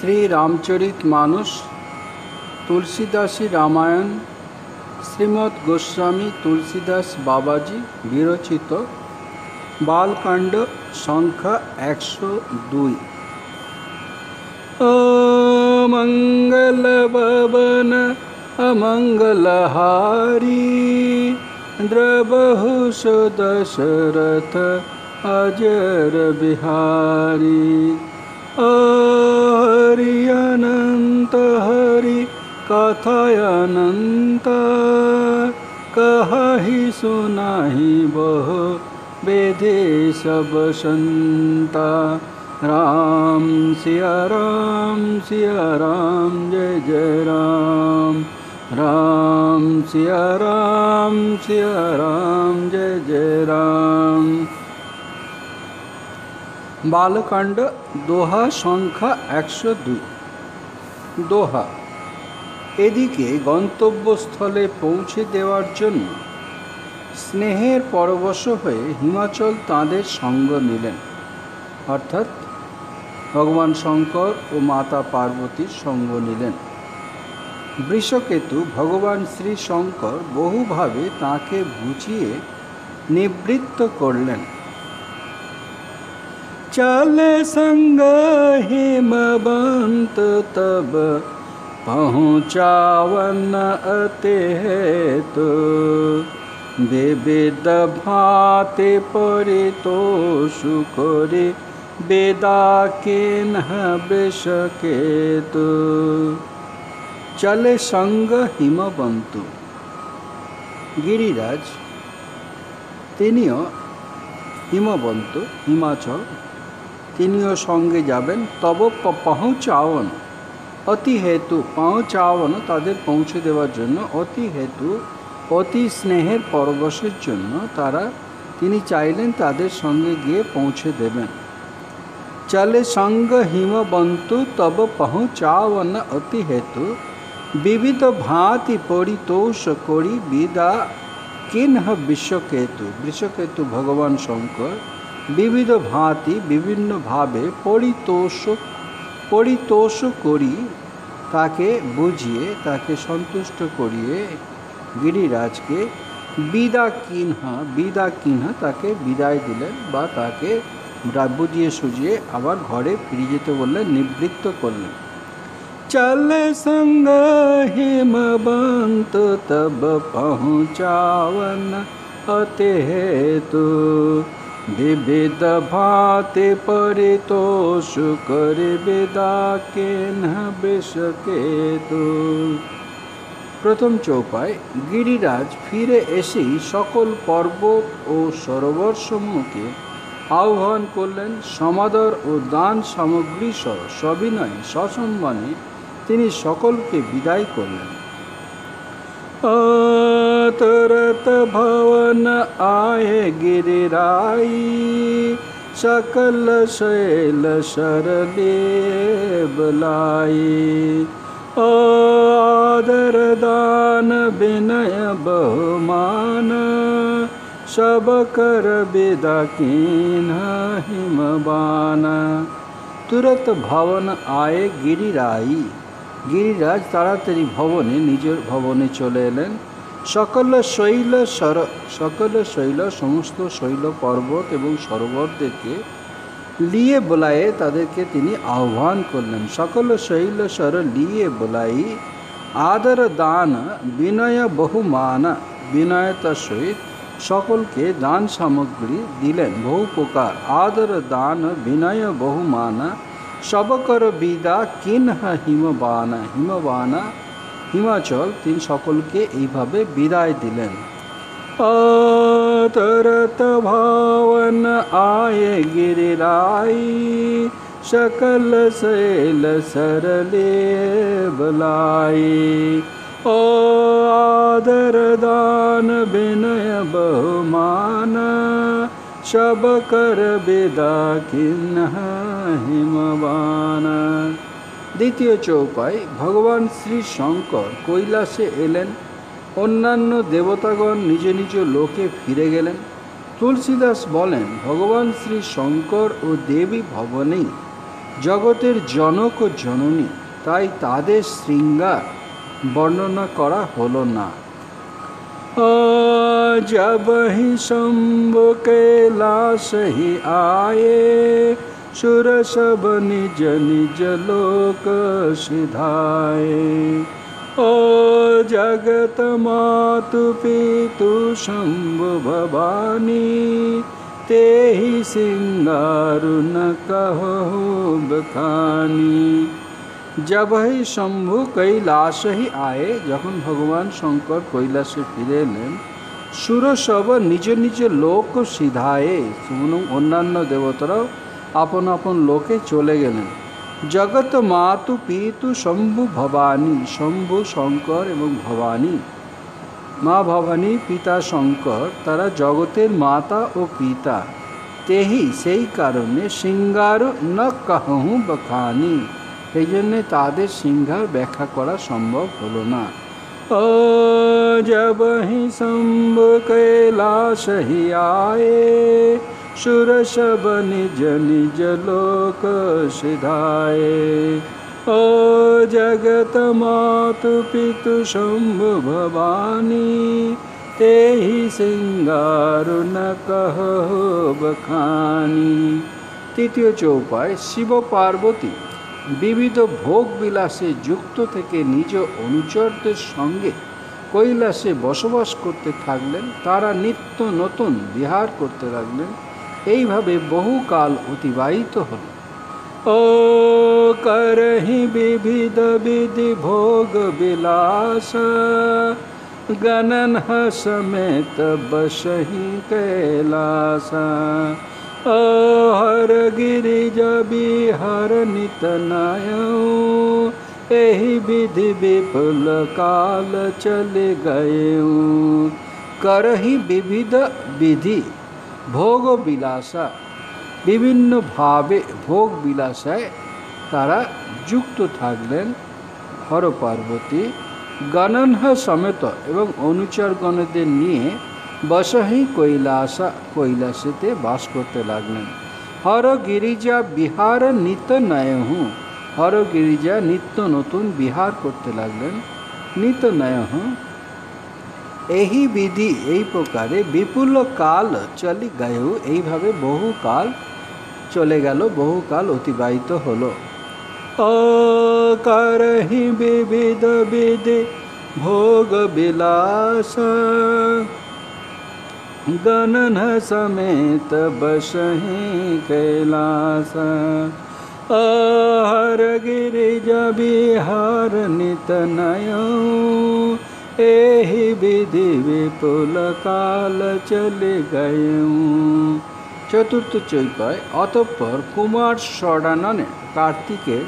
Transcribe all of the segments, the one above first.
শ্রী রামচরিত মানস তুলসীদাসী রামায়ণ শ্রীমৎ গোস্বামী তুলসীদাস বাবাজি বিরচিত বালকাণ্ড সংখ্যা একশো দুই অমঙ্গল ভবন অমঙ্গলহারি দ্রবহু দশরথ अजर बिहारी हरि अनंत हरि कथायनंत कहि सुनाहि बहु वेदे सब संता राम सिया राम सिया राम जय जय राम। राम सिया राम सिया राम जय जय राम বালকাণ্ড, দোহা, সংখ্যা একশো দুই। দোহা। এদিকে গন্তব্যস্থলে পৌঁছে দেওয়ার জন্য স্নেহের পরবশ হয়ে হিমাচল তাঁদের সঙ্গ নিলেন। অর্থাৎ ভগবান শঙ্কর ও মাতা পার্বতীর সঙ্গ নিলেন। বৃষকেতু ভগবান শ্রী শঙ্কর বহুভাবে তাকে বুঝিয়ে নিবৃত্ত করলেন। चल संग हिमबंत तब पहुँचावन अते तो विविध भाते परितोषु करे বেদা কেনহ বৃষকেতু চলে সঙ্গ হিমবন্তু গিরিরাজ তিনিও হিমবন্ত হিমাচল তিনিও সঙ্গে যাবেন, তব পৌঁছাওন। অতি হেতু, পৌঁছাওন তাদের পৌঁছে দেওয়ার জন্য। অতি হেতু, অতি স্নেহের পরবশের জন্য তারা, তিনি চাইলেন তাদের সঙ্গে গিয়ে পৌঁছে দেবেন। চলে সঙ্গ হিমবন্তু তব পৌঁছাওন। অতি হেতু, বিবিধ ভাঁতি পরিতোষ করি বিদা। কিনহ বিশ্বকেতু বিশ্বকেতু ভগবান শঙ্কর বিবিধ ভাঁতি বিভিন্নভাবে পরিতোষ পরিতোষ করি, তাকে বুঝিয়ে, তাকে সন্তুষ্ট করিয়ে গিরিরাজকে বিদা কিনহা বিদা কিনহা তাকে বিদায় দিলেন বা তাকে বুঝিয়ে সুজিয়ে আবার ঘরে ফিরে যেতে বললেন, নিবৃত্ত করলেন। চলে সঙ্গ হিমবন্ত তব পৌঁছাওয়ান অতে হেতু। विविध भाते परितोष कर বেদা কেন বেশকেতু প্রথম চৌপায় গিরিরাজ ফিরে এসেই সকল পর্বত ও সরোবর সমূহকে আহ্বান করলেন সমাদর ও দান সামগ্রী সহ সবিনয় সসম্মানে তিনি সকলকে বিদায় করলেন तुरत भवन आए गिरिराई सकल शैल शरले बुलाई आदर दान विनय बहुमान सब कर विदा कीन हिमबाना তুরত ভবন আয়ে গিরিরাই গিরিরাজ তাড়াতাড়ি ভবনে নিজের ভবনে চলে এলেন সকল শৈল সর, সকল শৈল, সমস্ত শৈল পর্বত এবং সরোবরদেরকে লিয়ে বোলায়ে তাদেরকে তিনি আহ্বান করলেন। সকল শৈল সর লিয়ে বোলাই, আদর, দান, বিনয়, বহুমান বিনয়তার সহিত সকলকে দান সামগ্রী দিলেন। বহু প্রকার আদর, দান, বিনয়, বহুমানা, সবকর বিদা, কিনহ হিমবানা হিমবানা হিমাচল তিনি সকলকে এইভাবে বিদায় দিলেন তরত ভাবন আয় গিরিরাই সকল শৈল সরলে বলাই ও आदर दान विनय बहुमान सब कर बेदा किन्ह হিমবান দ্বিতীয় চৌপায় ভগবান শ্রী শঙ্কর কৈলাসে এলেন অন্যান্য দেবতাগণ নিজ নিজ লোকে ফিরে গেলেন তুলসীদাস বলেন ভগবান শ্রী শঙ্কর ও দেবী ভবনেই জগতের জনক ও জননী তাই তাদের শৃঙ্গার বর্ণনা করা হলো না जब ही शंभु कैलाश ही आए सुर सब निज निज लोक सिधाए ओ जगत मातु पितु शंभु भवानी ते ही सिंगारु न कहो बखानी জবহি শম্ভু কৈলাসহি আয়ে যখন ভগবান শঙ্কর কৈলাসে ফিরে এলেন সুরসব নিজ নিজ লোক সিধায়ে এবং অন্যান্য দেবতারাও আপন আপন লোকে চলে গেলেন। জগৎ মাতু পিতু শম্ভু ভবানী, শম্ভু শঙ্কর এবং ভবানী। মা ভবানী, পিতা শঙ্কর, তারা জগতের মাতা ও পিতা। তেহি সেই কারণে সিঙ্গার ন কাহু বখানি। সেই জন্যে তাদের সিংহার ব্যাখ্যা করা সম্ভব হলো না। ও শম্ভ কৈলাস সুর সব নিজ নিজ লোক সিধায়ে। ও জগত মাতু পিতু শম্ভু ভবানী ते ही সিঙ্গার ন তৃতীয় চৌপায় শিব পার্বতী, বিবিধ ভোগ বিলাসে যুক্ত থেকে নিজ অনুচরদের সঙ্গে কৈলাসে বসবাস করতে থাকলেন। তারা নিত্য নতুন বিহার করতে লাগলেন। এইভাবে বহুকাল অতিবাহিত হল ও করহি বিবিধ বিধি ভোগ বিলাস গণন সমেত বসহি কৈলাসা हर गिरिज बिहार नित एहि विधि विपुल काल चले गए करही বিবিধ বিধি ভোগ বিলাসা বিভিন্নভাবে ভোগ বিলাসায় তারা যুক্ত থাকলেন হর পার্বতী গণনহ সমেত এবং অনুচরগণদের নিয়ে বসহি কৈলাসা, কৈলাসেতে বাস করতে লাগলেন। হর গিরিজা বিহার নিত নয়হু হর গিরিজা নিত্য নতুন বিহার করতে লাগলেন। নিত নয়হ এই বিধি এই প্রকারে বিপুল কাল চলি গেও এইভাবে বহু কাল চলে গেল বহু কাল অতিবাহিত হলো ও করহি বিবিধ বিধি ভোগ বিলাস गणन समेत बसही कैलास हर गिरिज बिहार नित नयो एहि विधि विपुल কাল চলে গয়ুম চতুর্থ চৈপায় অতঃপর কুমার ষডাননে কার্তিকের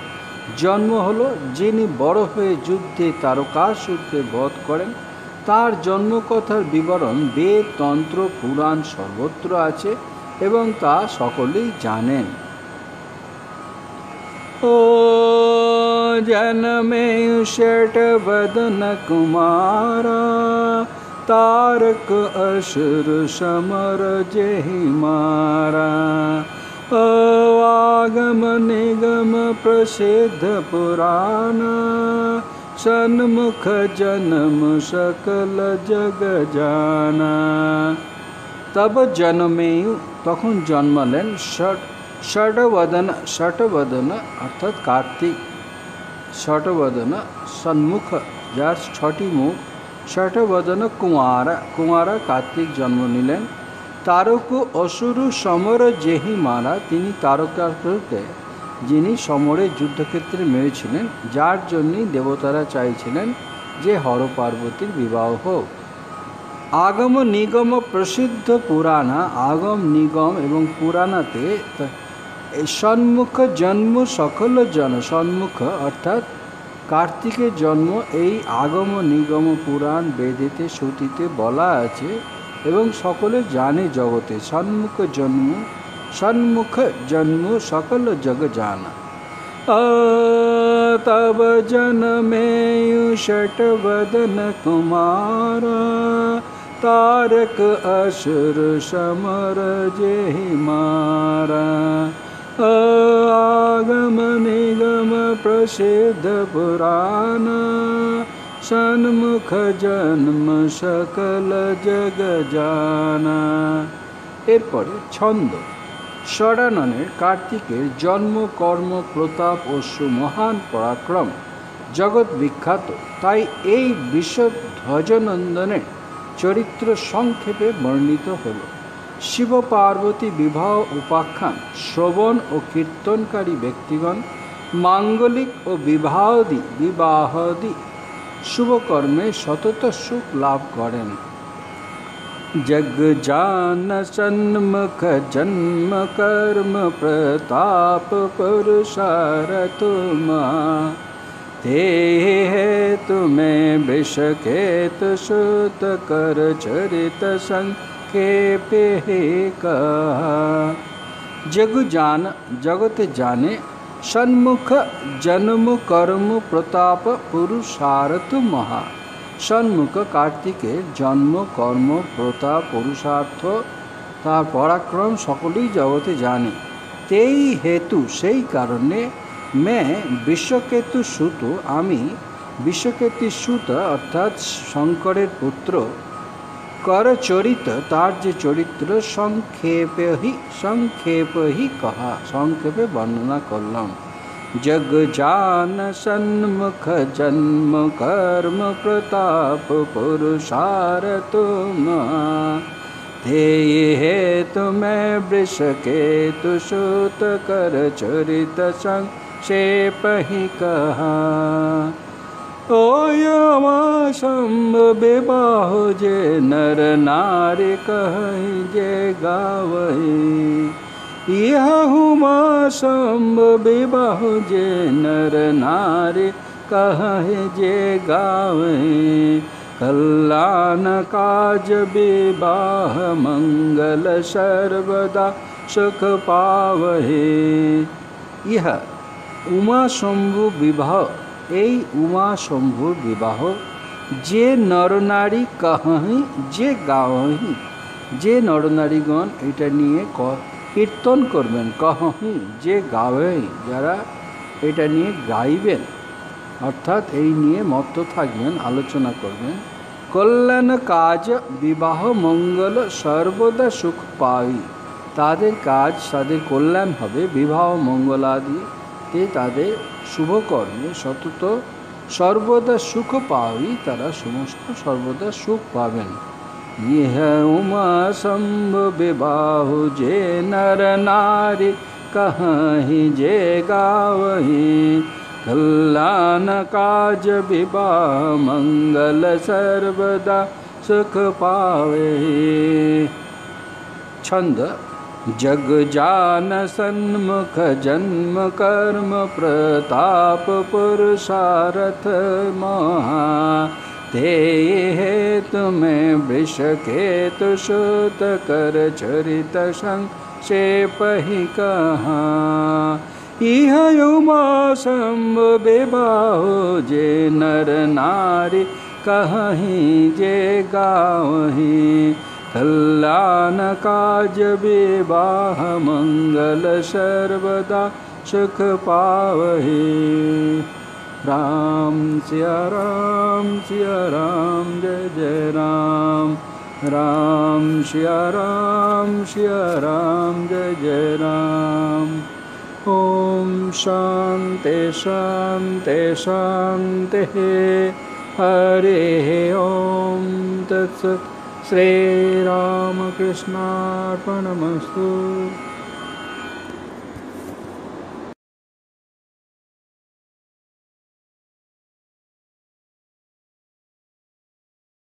জন্ম হলো যিনি বড় হয়ে যুদ্ধে তারকাসুরকে বধ করেন তার জন্মকথার বিবরণ বেদ তন্ত্র পুরাণ সর্বত্র আছে এবং তা সকলেই জানেন ও জন্মে ষট বদন কুমারা तारक असुर समर जहि मारा आगम निगम प्रसिद्ध पुराना সন্মুখ জন্ম সকল জগ জানা তব জন্মে তখন জন্মালেন ষট ষটবদন ষটবদন অর্থাৎ কার্তিক ষটবদন সন্মুখ যার ছটি মুখ ষটবদন কুমারা কুমারা কার্তিক জন্ম নিলেন তারক অসুরু সমর যেহি মারা তিনি তারকাসুরকে যিনি সমরে যুদ্ধক্ষেত্রে মেরেছিলেন যার জন্যই দেবতারা চাইছিলেন যে হর পার্বতীর বিবাহ হোক আগম নিগম প্রসিদ্ধ পুরাণা আগম নিগম এবং পুরাণাতে সন্মুখ জন্ম সকল জন সন্মুখ অর্থাৎ কার্তিকের জন্ম এই আগম নিগম পুরাণ বেদেতে শ্রুতিতে বলা আছে এবং সকলে জানে জগতে সন্মুখ জন্ম সন্মুখ জন্ম সকল জগ জানা तब जनमेयु षटवदन कुमारा तारक असुर समर जेहि मारा आगम प्रसिद्ध पुराण সন্মুখ জন্ম সকল জগ জানা এরপরে ছন্দ ষড়াননের কার্তিকের জন্ম কর্ম প্রতাপ ও সুমহান পরাক্রম জগৎ বিখ্যাত তাই এই বিশ্বধ্বজনন্দনের চরিত্র সংক্ষেপে বর্ণিত হল শিব পার্বতী বিবাহ উপাখ্যান শ্রবণ ও কীর্তনকারী ব্যক্তিগণ মাঙ্গলিক ও বিবাহাদি বিবাহাদি শুভকর্মে সতত সুখ লাভ করেন जग जान सन्मुख जन्म कर्म प्रताप पुरुषारथ ते है तुम्हें विषकेत सुत कर चरित संक्षेपे कहा जग जान जगत जाने সন্মুখ জন্ম কর্ম প্রতাপ পুরুষারথ মহা সন্মুখ কার্তিকের জন্ম কর্ম প্রতাপ পুরুষার্থ তার পরাক্রম সকলেই জগতে জানে তেই হেতু সেই কারণে মে বিশ্বকেতু সুত আমি বিশ্বকেতু সুত অর্থাৎ শঙ্করের পুত্র कर चरित तार्य चरित्र संक्षेप ही संक्षेप ही कहा। संक्षेप वर्णना करलम। जग जान, सन्मुख जन्म, कर्म, प्रताप, पुरुषार तुम। ध्येय हेतु तुम्हें वृष के तुषुत कर चरित संक्षेप ही कहा। ओयमा विवाह जे नर नारे कह जे गावही यहुमा विवाह जे नर नारे कह जे गावही कल्याण काज विवाह मंगल सर्वदा सुख पावहे यह उमा शंभु विवाह এই উমা শম্ভুর বিবাহ, যে নরনারী কাহি যে গাহি যে নরনারীগণ এটা নিয়ে কীর্তন করবেন। কহি যে গাওয়ে যারা এটা নিয়ে গাইবেন, অর্থাৎ এই নিয়ে মত্ত থাকবেন, আলোচনা করবেন। কল্যাণ কাজ বিবাহ মঙ্গল সর্বদা সুখ পাই। তাদের কাজ, তাদের কল্যাণ হবে বিবাহ যাতে তাদের শুভকর্মে সতত সর্বদা সুখ পাওয়ি তারা সমস্ত সর্বদা সুখ পাবেন। ইহ উমা সম্ভবে বাহু যে নর নারী কাহি যে গাওহি। কল্যাণ কাজ বিবাহ মঙ্গল সর্বদা সুখ পাবে ছন্দ जग जान सन्मुख जन्म कर्म प्रताप पुरुषारथ महा। ते हे तुम्हें वृष केतु सुत कर चरित संक्षेप ही कहा। इह युमा शंभ जे नर नारी कहीं जे गावही कल्याण काज विवाह मंगल सर्वदा सुख पावहे राम सिया राम जय जय राम। राम सिया राम सिया राम जय जय राम। ॐ शान्ति शान्ति शान्तिः हरिः ॐ तत्सत् श्रीरामकृष्णार्पणमस्तु